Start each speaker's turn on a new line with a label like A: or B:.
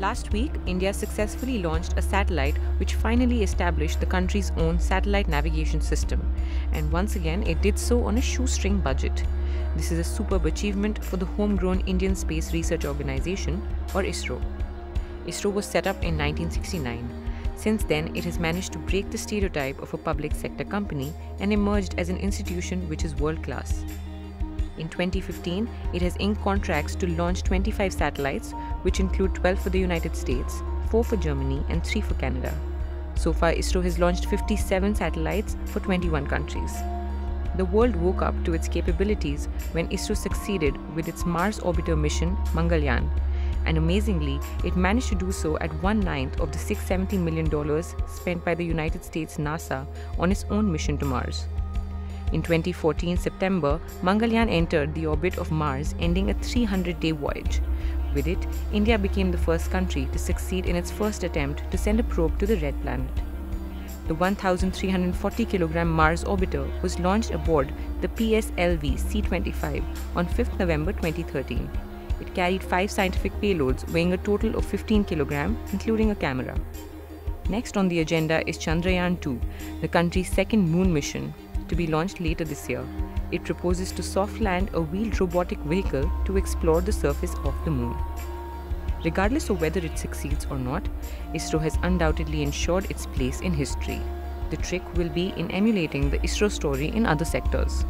A: Last week, India successfully launched a satellite which finally established the country's own satellite navigation system. And once again, it did so on a shoestring budget. This is a superb achievement for the homegrown Indian Space Research Organization, or ISRO. ISRO was set up in 1969. Since then, it has managed to break the stereotype of a public sector company and emerged as an institution which is world class. In 2015, it has inked contracts to launch 25 satellites, which include 12 for the United States, 4 for Germany, and 3 for Canada. So far, ISRO has launched 57 satellites for 21 countries. The world woke up to its capabilities when ISRO succeeded with its Mars orbiter mission, Mangalyaan, and amazingly, it managed to do so at one ninth of the $670 million spent by the United States NASA on its own mission to Mars. In 2014 September, Mangalyaan entered the orbit of Mars, ending a 300 day voyage. With it, India became the first country to succeed in its first attempt to send a probe to the Red Planet. The 1,340 kilogram Mars orbiter was launched aboard the PSLV C 25 on 5 November 2013. It carried five scientific payloads weighing a total of 15 kg, including a camera. Next on the agenda is Chandrayaan 2, the country's second moon mission, to be launched later this year. It proposes to soft land a wheeled robotic vehicle to explore the surface of the moon. Regardless of whether it succeeds or not, ISRO has undoubtedly ensured its place in history. The trick will be in emulating the ISRO story in other sectors.